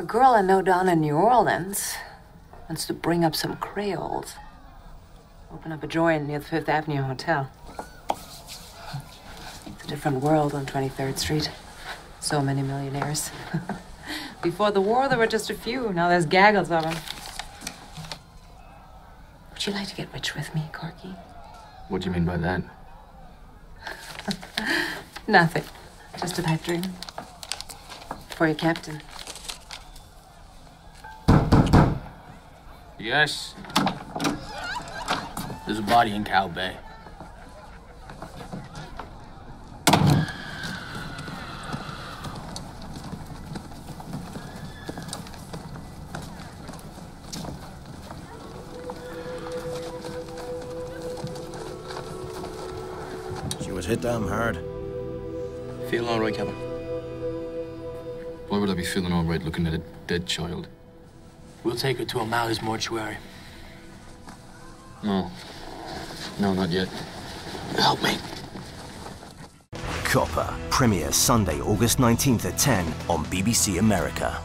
A girl I know down in New Orleans wants to bring up some Creoles. Open up a joint near the Fifth Avenue Hotel. It's a different world on 23rd Street. So many millionaires. Before the war, there were just a few. Now there's gaggles of them. Would you like to get rich with me, Corky? What do you mean by that? Nothing. Just a pipe dream. For your captain. Yes. There's a body in Cow Bay. She was hit damn hard. Feeling all right, Kevin? Why would I be feeling all right looking at a dead child? We'll take her to O'Malley's mortuary. No. No, not yet. Help me. Copper premieres Sunday, August 19th at 10 on BBC America.